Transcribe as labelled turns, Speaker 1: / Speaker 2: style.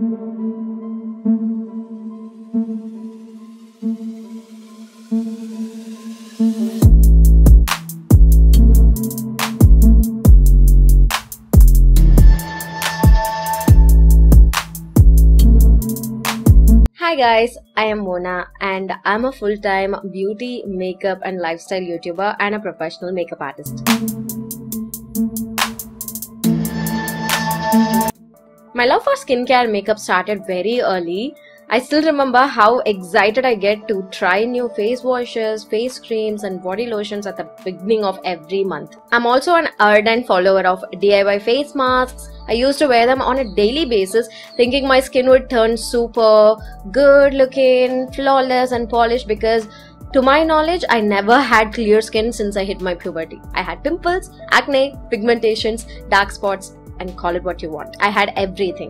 Speaker 1: Hi guys, I am Mona and I'm a full time beauty, makeup, and lifestyle YouTuber and a professional makeup artist. My love for skincare and makeup started very early. I still remember how excited I get to try new face washes, face creams, and body lotions at the beginning of every month. I'm also an ardent follower of DIY face masks. I used to wear them on a daily basis, thinking my skin would turn super good looking, flawless, and polished because to my knowledge, I never had clear skin since I hit my puberty. I had pimples, acne, pigmentations, dark spots, and call it what you want. I had everything.